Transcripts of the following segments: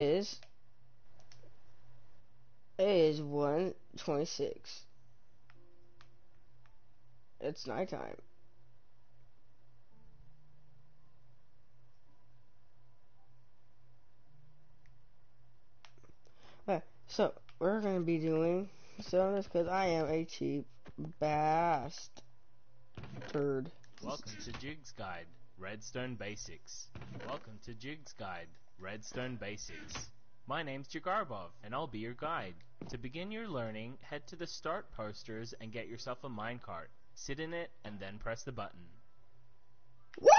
is is one twenty six. It's nighttime. Okay, so we're gonna be doing of this because I am a cheap bastard. Welcome to Jig's Guide, Redstone Basics. Welcome to Jig's Guide, Redstone Basics. My name's Jigarbov, and I'll be your guide. To begin your learning, head to the start posters and get yourself a minecart. Sit in it, and then press the button. What?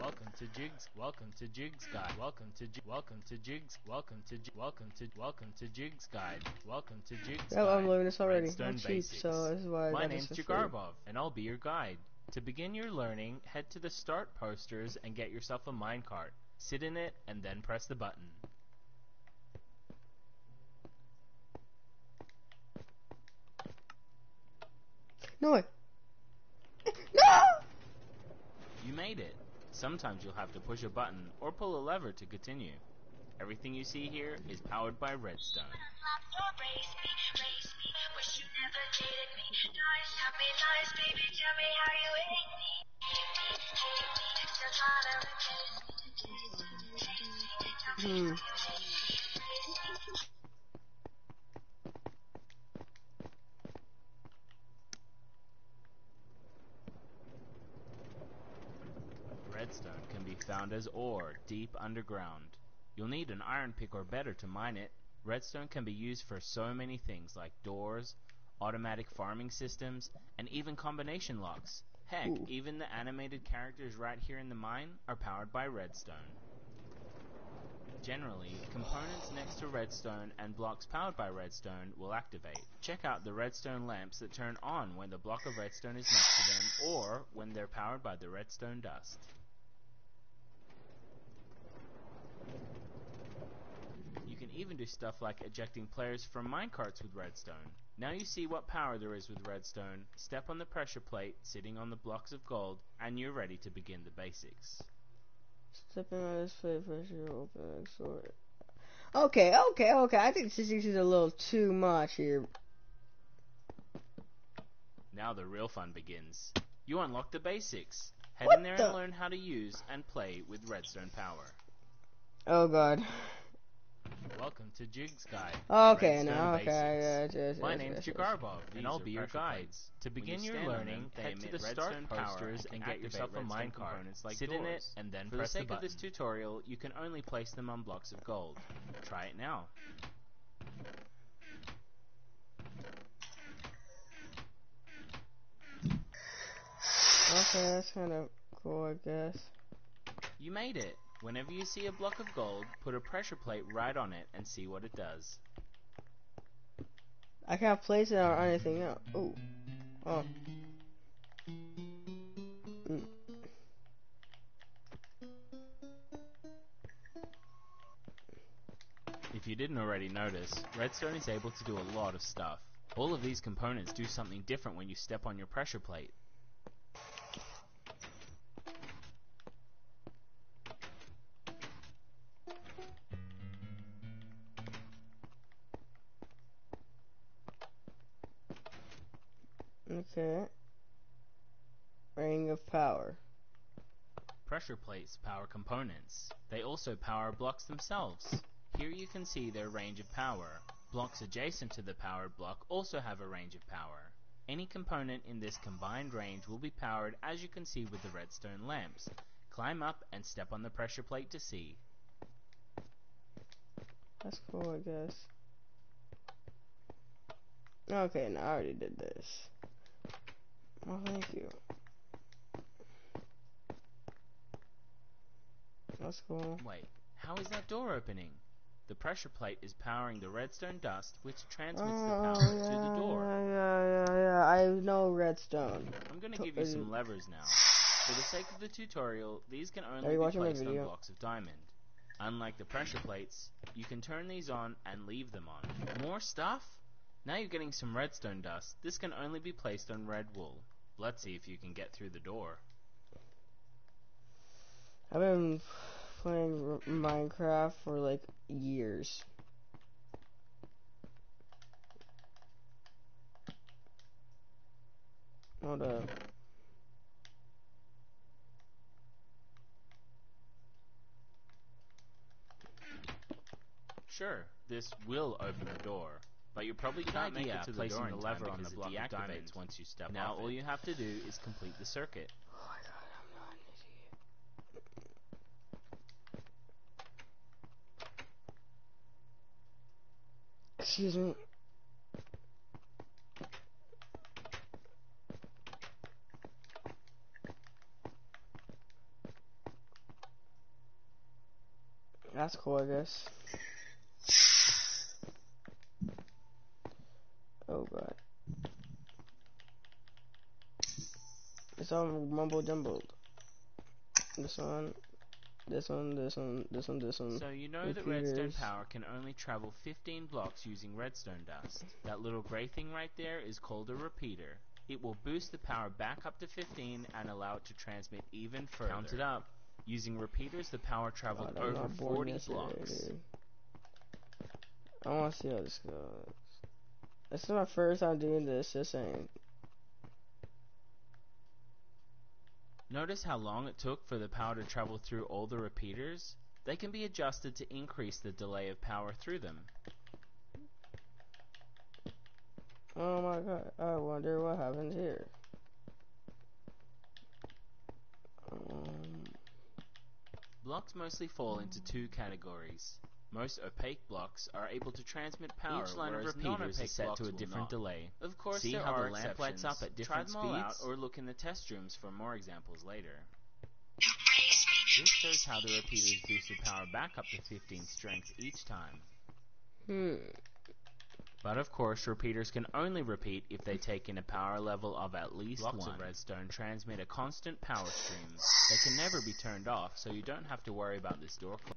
Welcome to Jigs. Welcome to Jigs Guide. Welcome to J- Welcome to Jigs. Welcome to J- Welcome to Welcome to Jigs Guide. Welcome to Jigs Guide. I'm learning this already. Redstone I'm cheap, Basics. so this is why My name's this for free. Jigarbov, and I'll be your guide. To begin your learning, head to the start posters and get yourself a minecart. Sit in it, and then press the button. No. No! You made it. Sometimes you'll have to push a button or pull a lever to continue. Everything you see here is powered by redstone. Wish you never dated me. Lies, tell me lies, baby. Tell me how you hate me. Hate me, hate me. Still trying to replace me. Taste me, taste me. Tell me. Redstone can be found as ore deep underground. You'll need an iron pick or better to mine it. Redstone can be used for so many things like doors, automatic farming systems, and even combination locks. Heck, Ooh. even the animated characters right here in the mine are powered by redstone. Generally, components next to redstone and blocks powered by redstone will activate. Check out the redstone lamps that turn on when the block of redstone is next to them or when they're powered by the redstone dust. You can even do stuff like ejecting players from minecarts with redstone. Now you see what power there is with redstone, step on the pressure plate sitting on the blocks of gold, and you're ready to begin the basics. Stepping on this plate pressure, open. Okay, okay, okay. I think 66 is a little too much here. Now the real fun begins. You unlock the basics. Head What in there the- and learn how to use and play with redstone power. Oh god. Welcome to Jig's Guide. Okay, now, okay. Basics. Yes, yes, My yes, name's yes, yes. Jigarbov, and I'll be your pressure guide. To begin you your learning, them, head to the start redstone posters and and get yourself a redstone minecart. like Sit in it and then For the press the sake of this tutorial, you can only place them on blocks of gold. Try it now. Okay, that's kind of cool, I guess. You made it. Whenever you see a block of gold, put a pressure plate right on it and see what it does. I can't place it on anything else. Oh. Oh. Mm. If you didn't already notice, redstone is able to do a lot of stuff. All of these components do something different when you step on your pressure plate. Pressure plates power components. They also power blocks themselves. Here you can see their range of power. Blocks adjacent to the powered block also have a range of power. Any component in this combined range will be powered as you can see with the redstone lamps. Climb up and step on the pressure plate to see. That's cool, I guess. Okay, now I already did this. Well, thank you. Cool. Wait, how is that door opening? The pressure plate is powering the redstone dust which transmits the Oh, power to the door. Yeah, yeah, yeah, yeah. I know redstone. I'm gonna To- give you uh, some levers now. For the sake of the tutorial, these can only be placed on blocks of diamond. Unlike the pressure plates, you can turn these on and leave them on. More stuff? Now you're getting some redstone dust. This can only be placed on red wool. Let's see if you can get through the door. I've been playing R- Minecraft for like years. Hold up. Sure, this will open the door, but you probably Good can't make it to the placing door the in lever time on because the it block of deactivates diamonds. once you step Now off all it. you have to do is complete the circuit. Oh my god, I'm not an idiot. Excuse me. That's cool, I guess. Oh god. It's all mumble jumbled. This one, this one, this one, this one, this one. So you know that redstone power can only travel 15 blocks using redstone dust. That little grey thing right there is called a repeater. It will boost the power back up to 15 and allow it to transmit even further. Count it up. Using repeaters, the power traveled God, over 40 yesterday, blocks. dude. I want to see how this goes. This is my first time doing this, just saying. Notice how long it took for the power to travel through all the repeaters? They can be adjusted to increase the delay of power through them. Oh my god, I wonder what happens here. Um, Blocks mostly fall into two categories. Most opaque blocks are able to transmit power, Each line of whereas repeaters non-opaque is set to a different delay. Of course, See there how the are lamp lights up at exceptions. different Try them all out, or look in the test rooms for more examples later. This shows how the repeaters boost the power back up to 15 strength each time. hmm. But of course, repeaters can only repeat if they take in a power level of at least Blocks one. of redstone transmit a constant power stream. They can never be turned off, so you don't have to worry about this door closing.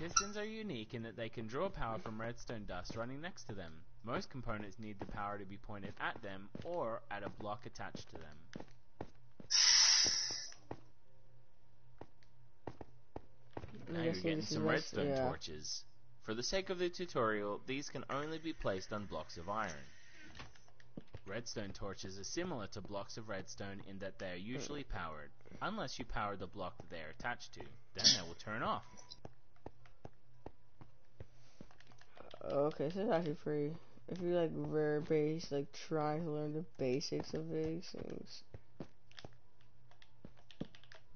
Pistons are unique in that they can draw power from redstone dust running next to them. Most components need the power to be pointed at them or at a block attached to them. Now you're getting some redstone yeah. torches. For the sake of the tutorial, these can only be placed on blocks of iron. Redstone torches are similar to blocks of redstone in that they are usually powered, unless you power the block that they are attached to. Then they will turn off. Okay, so it's actually free. If you like very base, like trying to learn the basics of these things.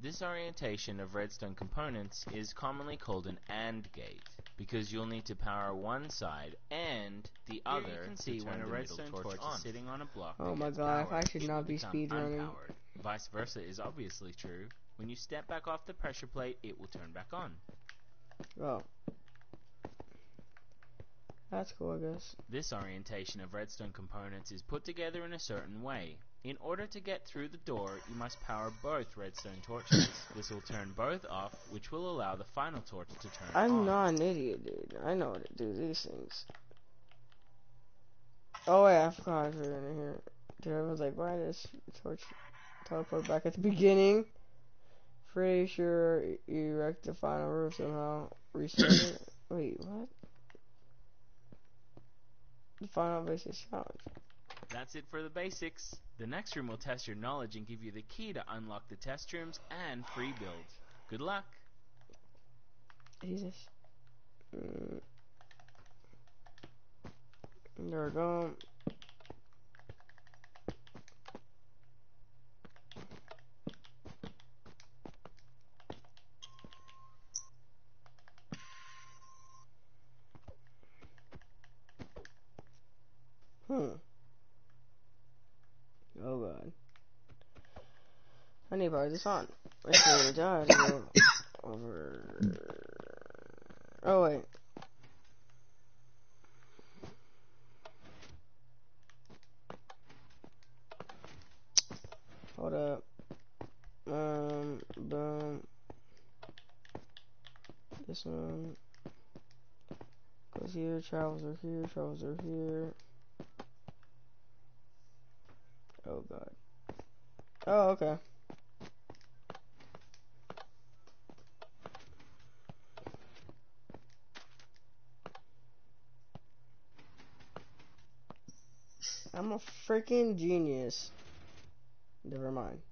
This orientation of redstone components is commonly called an AND gate, because you'll need to power one side and the Here other you can to see turn when a the redstone torch torch on. is sitting on a block. Oh my god, powered, I should not will be become speedrunning. unpowered. Vice versa is obviously true. When you step back off the pressure plate, it will turn back on. Oh. That's cool, I guess. This orientation of redstone components is put together in a certain way. In order to get through the door, you must power both redstone torches. this will turn both off, which will allow the final torch to turn I'm on. not an idiot, dude. I know how to do these things. Oh wait, I forgot I it in here. Dude, I was like, why does torch teleport back at the beginning? Pretty sure you wrecked the final roof somehow. Reset it. Wait, what? The final. That's it for the basics. The next room will test your knowledge and give you the key to unlock the test rooms and free build. Good luck! Jesus. Mm. There we go. Hmm. Oh god. I need to power this on. What I go over. Oh wait. Hold up. Um, boom. This one goes here, travels are here, travels are here. Oh, okay. I'm a freaking genius. Never mind.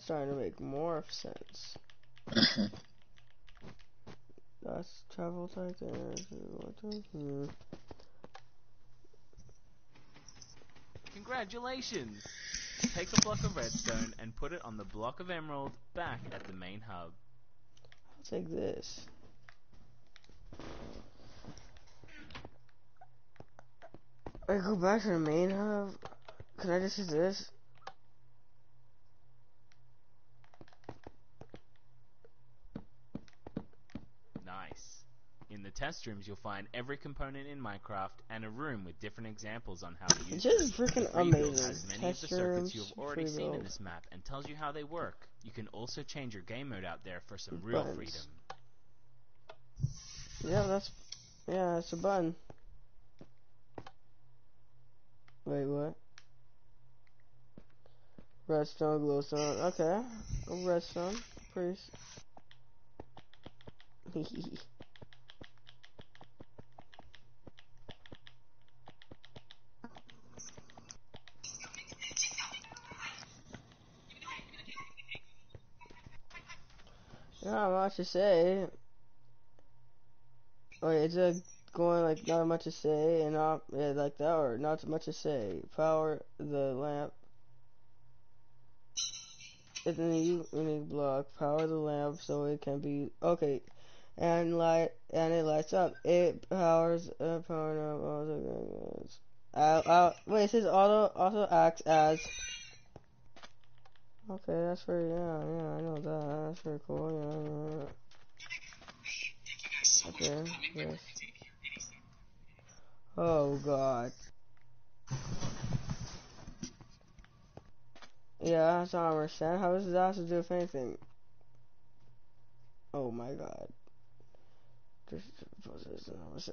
That's starting to make more sense. That's travel type there. Hmm. Congratulations! Take a block of redstone and put it on the block of emerald back at the main hub. I'll take this. I go back to the main hub. Can I just use this? Nice. In the test rooms, you'll find every component in Minecraft and a room with different examples on how to use It's them. just freaking build amazing. has many of the circuits you've already seen in this map and tells you how they work. You can also change your game mode out there for some real Buttons. freedom. Yeah, that's yeah, it's a button. Wait, what? Redstone, glowstone. Okay, redstone, pretty. s- Not much to say. Wait, is it going like not much to say and not yeah, like that or not much to say? Power the lamp. It's a new unique block. Power the lamp so it can be okay, and light and it lights up. It powers uh, power up the uh, uh, wait, it says auto also acts as. Okay, that's very yeah yeah I know that. That's very cool. Yeah. yeah. Okay. Yes. Oh god. Yeah, that's not understand. How does that have to do with anything? Oh my god.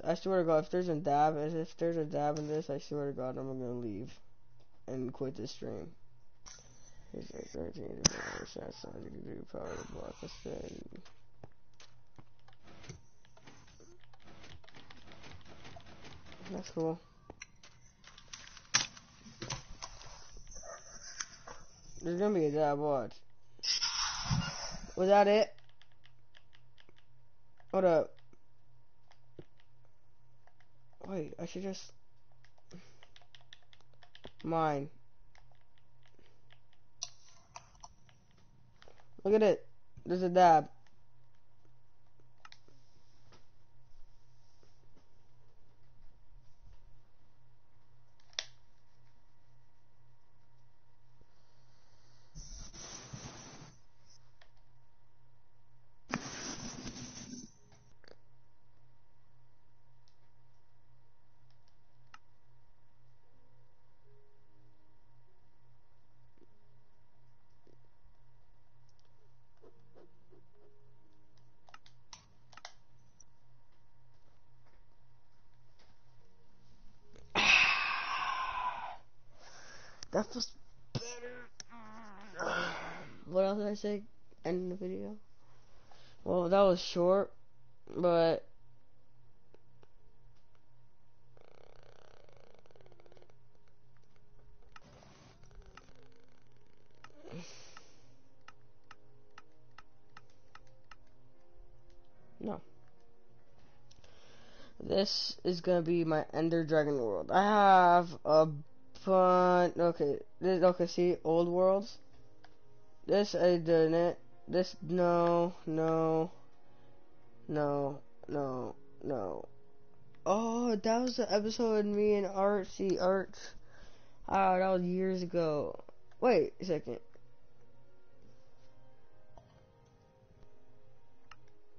I swear to God, if there's a dab, if there's a dab in this, I swear to God, I'm gonna leave and quit this stream. Here's like 13 percent, so you can do power block instead. That's cool. There's gonna be a dab, watch. Was that it? Hold up. Wait, I should just... Mine. Look at it. There's a dab. That feels better. What else did I say? End the video. Well, that was short, but no. This is gonna be my Ender Dragon world. I have a bunch. Okay, this, okay. See, old worlds. This I didn't. This no, no, no, no, no. Oh, that was the episode with me and Art. See, Art. Ah, that was years ago. Wait a second.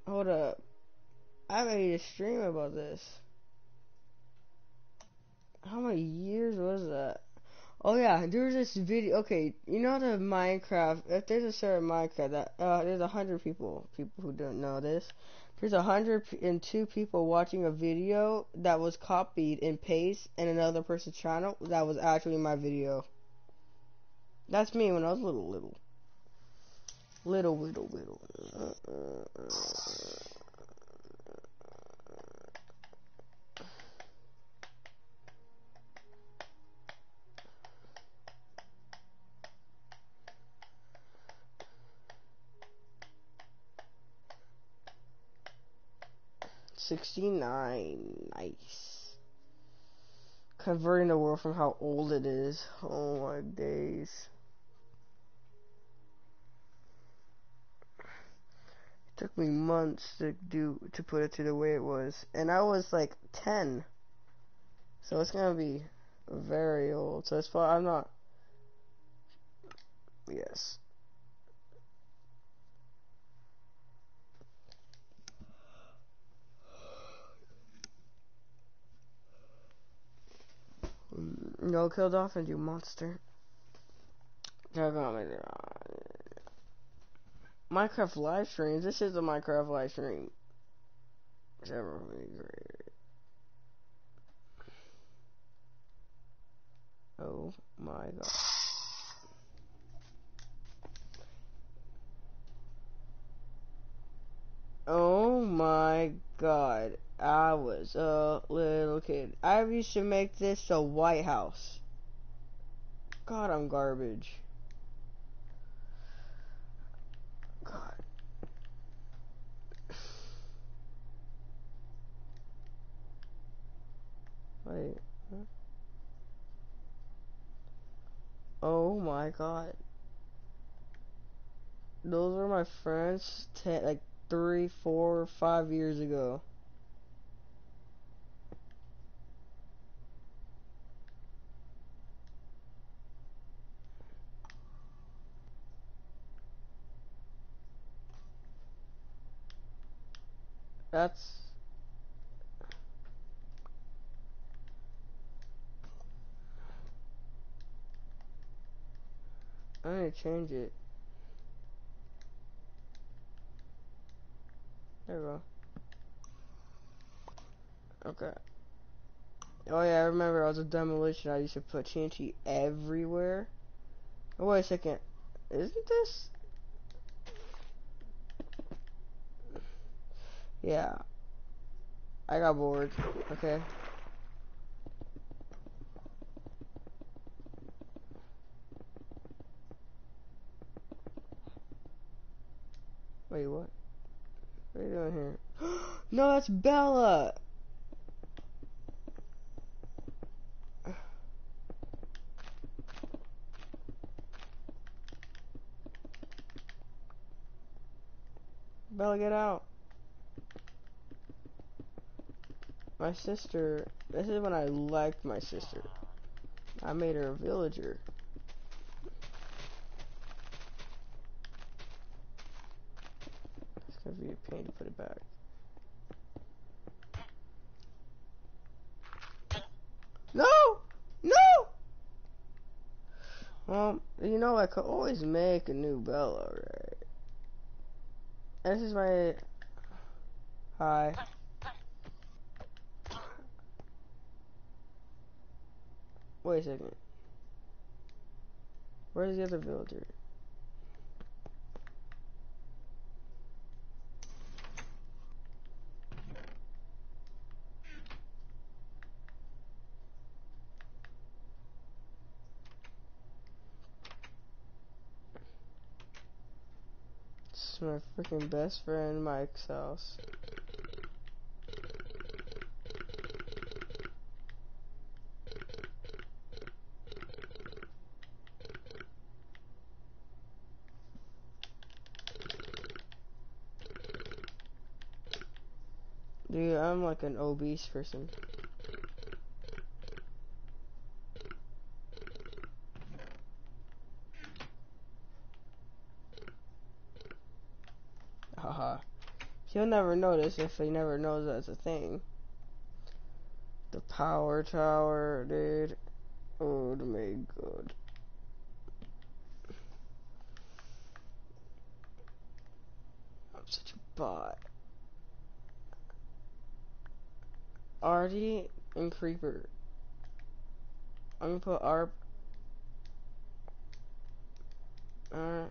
Hold up. I made a stream about this. How many years was that? Oh yeah, there's this video. Okay, you know the Minecraft. If there's a certain Minecraft that uh, there's a hundred people, people who don't know this. There's a hundred and two people watching a video that was copied and pasted in another person's channel. That was actually my video. That's me when I was little, little, little, little, little. Sixty-nine, nice. Converting the world from how old it is. Oh my days. It took me months to do to put it to the way it was. And i was like 10 so it's gonna be very old. So as far i'm not. Yes no kill dolphin you monster Minecraft live streams. This is a Minecraft live stream. Oh my god. Oh my god. I was a little kid. I used to make this a White House. God, I'm garbage. God. Wait. Oh my god. Those were my friends ten, like three, four, five years ago. That's I need to change it. There we go. Okay. Oh yeah, I remember I was a demolition. I used to put TNT everywhere. Oh, wait a second. Isn't this? Yeah. I got bored. Okay. Wait, what? What are you doing here? no, that's Bella! Bella, get out. My sister, this is when I liked my sister. I made her a villager. It's gonna be a pain to put it back. No! No! Well, you know I could always make a new Bella, right? This is my... Hi. Wait a second. Where's the other villager? Is my freaking best friend Mike's house. Dude, I'm like an obese person. Haha. He'll never notice if he never knows that's a thing. The power tower, dude. Oh my god. And Creeper. I'm gonna put our uh,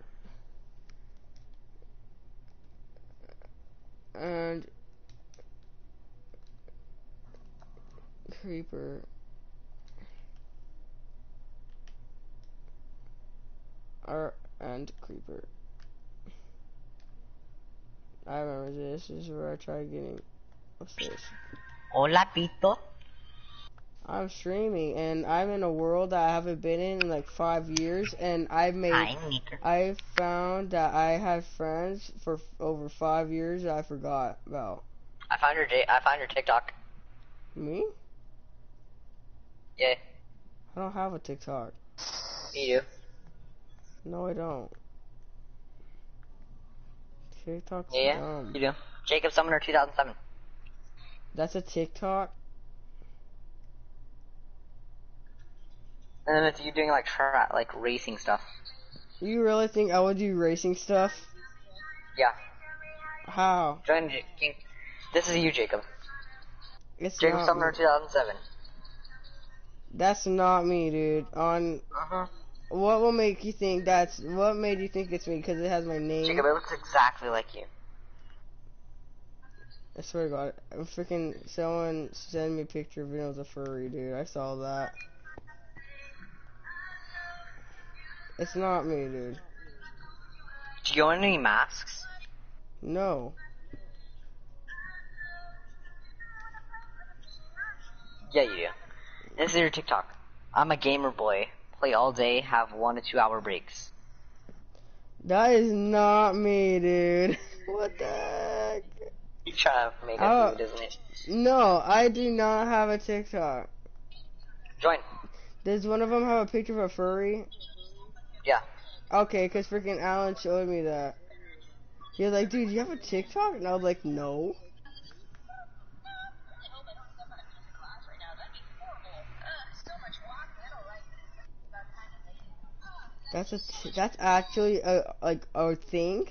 and Creeper. Art and Creeper. I remember this. This is where I tried getting. This? Hola, Pito. I'm streaming and I'm in a world that I haven't been in in like five years, and I've made. I found that I had friends for f- over five years that I forgot about. I found your I found your TikTok. Me? Yeah, I don't have a TikTok. you do. No, I don't. TikTok's Yeah, yeah, dumb. you do. Jacob Sumner 2007. That's a TikTok. And then it's you doing like tra- like racing stuff. You really think I would do racing stuff? Yeah. How? Join King. This is you, Jacob. It's Jacob not Sumner me. 2007. That's not me, dude. On Uh huh. what will make you think that's what made you think it's me? Because it has my name. Jacob, it looks exactly like you. I swear to God, I'm freaking someone sent me a picture of it. as a furry, dude. I saw that. It's not me, dude. Do you own any masks? No. Yeah, you do. This is your TikTok. I'm a gamer boy. Play all day, have one to two hour breaks. That is not me, dude. what the heck? You trying to make Oh. food, isn't it? No, I do not have a TikTok. Join. Does one of them have a picture of a furry? Yeah. Okay, because freaking Alan showed me that. He was like, dude, you have a TikTok? And I was like, no. That's a that's actually a like a thing.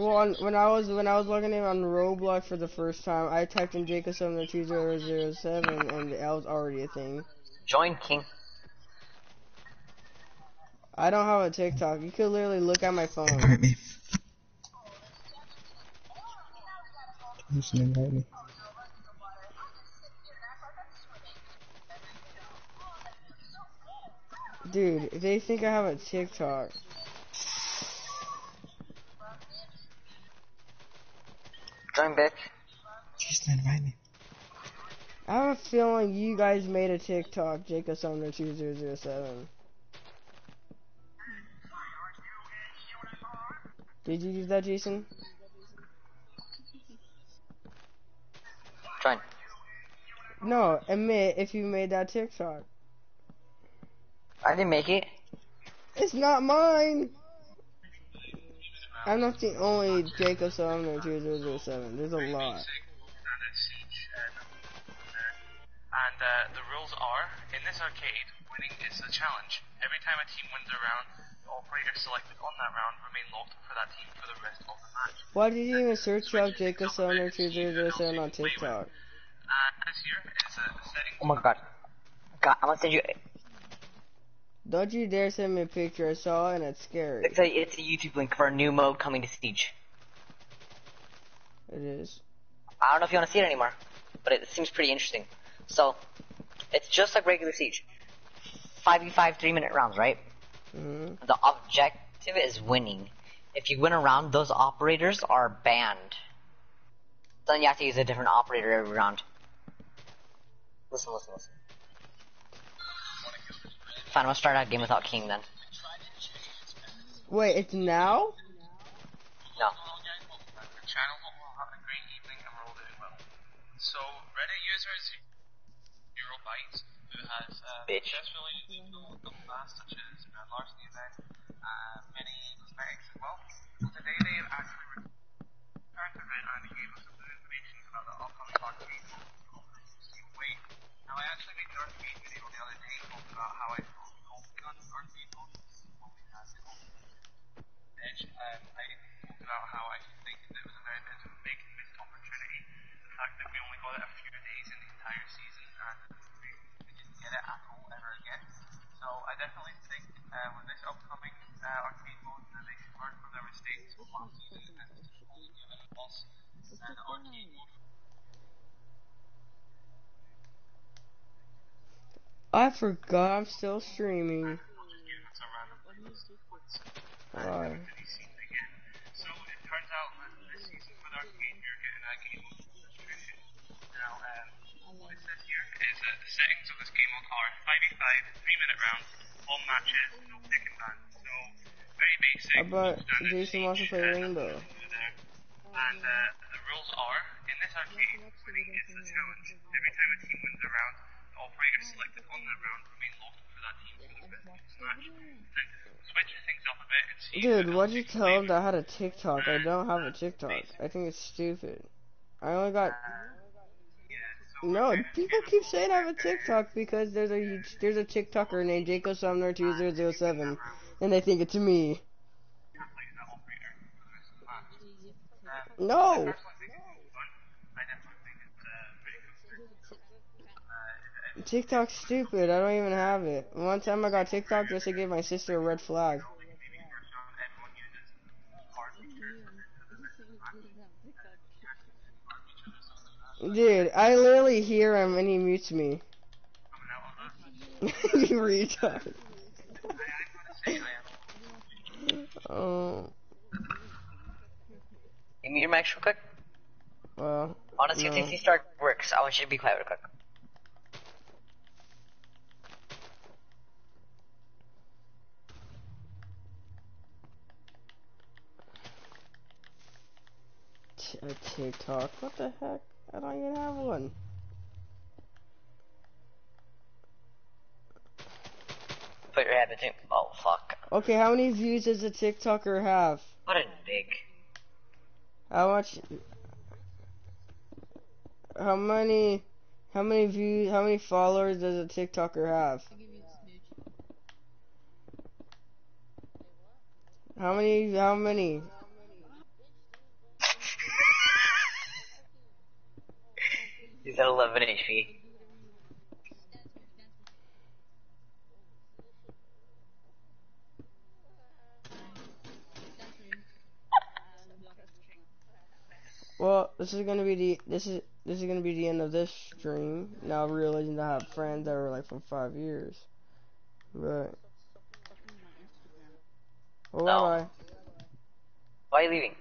Well, on, when I was when I was logging in on Roblox for the first time, I typed in Jacob seven two zero zero seven, and that was already a thing. Join King. I don't have a TikTok. You could literally look at my phone. Invite me. Listen, invite me. Dude, they think I have a TikTok. Join bitch. Just invite me. I have a feeling you guys made a TikTok, Jacob Sumner 2007. Did you do that, Jason? Join. No, admit if you made that TikTok. I didn't make it. It's not mine! I'm not the only Jacob Sumner 2007. There's a lot. And uh, the rules are, in this arcade, winning is a challenge. Every time a team wins a round, the operator selected on that round remain locked for that team for the rest of the match. Why did you even search up Jacob Sumner 2007 on TikTok? And this here is a setting Oh my god. God, I'm gonna send you. Don't you dare send me a picture. I saw it and it's scary. It's a, it's a YouTube link for a new mode coming to Siege. It is. I don't know if you want to see it anymore, but it seems pretty interesting. So, it's just like regular Siege. 5v5 3 minute rounds, right? hmm The objective is winning. If you win a round, those operators are banned. Then you have to use a different operator every round. Listen, listen, listen. Fine, I'm gonna start out game without King then. Wait, it's now? No. the channel will have a great evening and we're all doing well. So, Reddit user Zero Bytes, who has uh, Bitch. successfully double double bass such as uh, larceny event, uh, many cosmetics as well. Today they have actually returned to Reddit and gave us some new information about the upcoming arcade mode. Wait, now I actually made an RPG video the other day talking about how I built gold gun RPG builds, what we I talked about how I think that was a very big missed opportunity. The fact that we only got it a few days in the entire season and we, didn't get it at all ever again. So I definitely think uh, with this upcoming uh, arcade mode that they should learn from their mistakes from last season and only give it a loss. Arcade mode says here is that the settings of this game are 5v5, 3 minute rounds, all matches, no pick and ban. So very basic. Jason wants to play Rainbow? And uh, the rules are, in this arcade, winning is the challenge. Every time a team wins a round, operator selected on that round remain locked for that team for the rest of the match. Switching things up a bit, it seems Dude, why'd you tell him that I had a TikTok? I don't have a TikTok. I think it's stupid. I only got no. People keep saying I have a TikTok because there's a there's a TikToker named Jacob Sumner two zero zero seven, and they think it's me. you're playing that operator for the rest of the match. Um, No. personally think it's cool fun. I definitely think it's uh, pretty cool. Uh, if- if TikTok's stupid. I don't even have it. One time I got TikTok just to give my sister a red flag. maybe first round everyone uses hard features and then for the rest of the match, hard features or something like that. Dude, I literally hear him and he mutes me. On oh. oh. that. you retard. I, I'm gonna say I am. Oh, You mute your mic real quick? well. To see if No. Start works. I want you to be quiet real quick. A TikTok? What the heck? I don't even have one. Put your head in. Oh, fuck. Okay, how many views does a TikToker have? Put it big. How much? How many? How many views? How many followers does a TikToker have? How many? How many? He's at 11 HP. Well, this is gonna be the this is this is gonna be the end of this stream. Now realizing that I have friends that were like from five years, but well, No. bye. Why are you leaving?